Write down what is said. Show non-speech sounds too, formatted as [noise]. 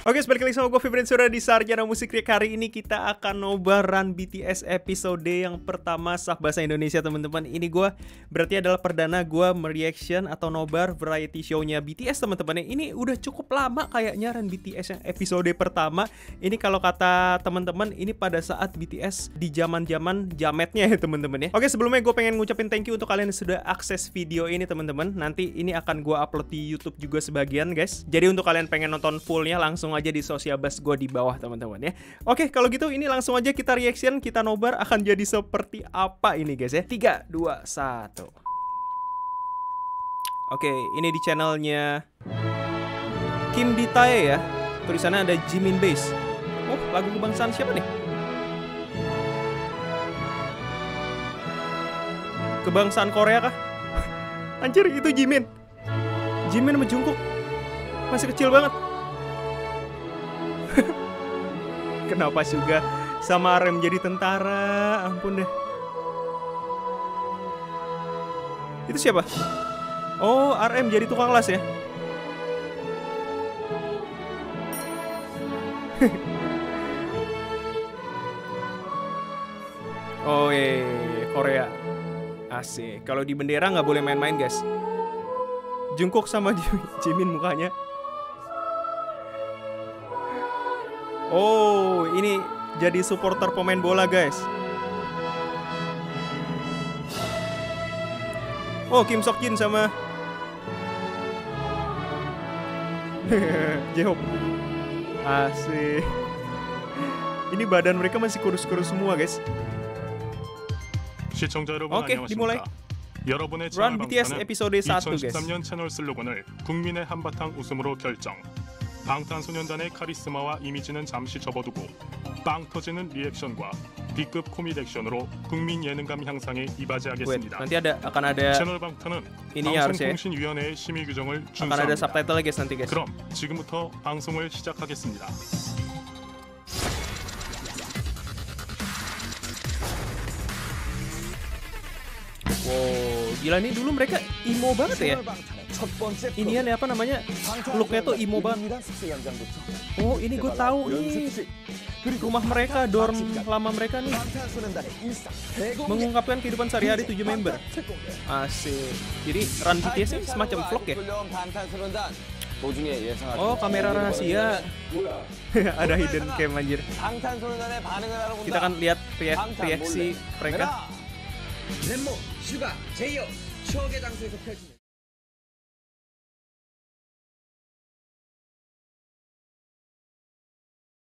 Oke, balik lagi sama gue Fibrin Sura di Sarjana Musik. Riak Hari ini kita akan nobar run BTS episode yang pertama sah bahasa Indonesia teman-teman. Ini gue berarti adalah perdana gue mereaction atau nobar variety show-nya BTS teman-teman. Ini udah cukup lama kayaknya run BTS yang episode pertama. Ini kalau kata teman-teman ini pada saat BTS di zaman-zaman jametnya ya teman-teman ya. Oke, sebelumnya gue pengen ngucapin thank you untuk kalian yang sudah akses video ini teman-teman. Nanti ini akan gue upload di YouTube juga sebagian guys. Jadi untuk kalian pengen nonton fullnya langsung langsung aja di sosial bus gue di bawah teman-teman ya. Oke, kalau gitu ini langsung aja kita reaction, kita nobar akan jadi seperti apa ini guys ya. 3 2 1. Oke, ini di channelnya Kim Ditae ya. Tulisannya ada Jimin Base. Oh, lagu kebangsaan siapa nih? Kebangsaan Korea kah? [laughs] Anjir, itu Jimin. Jimin sama Jungkook. Masih kecil banget. Kenapa juga sama Rem jadi tentara? Ampun deh. Itu siapa? Oh, RM jadi tukang las ya? [laughs] oh, eh, Korea. Asik. Kalau di bendera nggak boleh main-main, guys. Jungkook sama [laughs] Jimin mukanya. Oh, ini jadi supporter pemain bola, guys. Oh, Kim Sok Jin sama [laughs] Jehok. Asik. Ini badan mereka masih kurus-kurus semua, guys. 시청자 여러분 오케이, 안녕하십니까? 디몰라이. 여러분의 Run 채널 BTS 방탄은 에피소드 4 guys. 2013년 채널 슬로건을 국민의 한바탕 웃음으로 결정. 방탄소년단의 카리스마와 이미지는 잠시 접어두고 빵 터지는 리액션과 B급 코미디 액션으로 국민 예능감 향상에 Wait, 이바지하겠습니다. nanti ada akan ada 채널 방탄은 ini. 방송통신위원회의 심의 규정을 준수합니다. subtitle guys nanti guys. 그럼 지금부터 방송을 시작하겠습니다. Wow, gila nih dulu mereka imo banget ya. Inian ya apa namanya? Looknya tuh imo banget. Oh, ini gue tahu nih. Rumah mereka, dorm lama mereka nih. Mengungkapkan kehidupan sehari-hari tujuh member. Asik. Jadi Run BTS ini semacam vlog ya? Oh, kamera rahasia. [laughs] Ada hidden cam anjir. Kita kan lihat reak- reaksi mereka. 멤버 슈가 제이어 추억의 장소에서 펼치는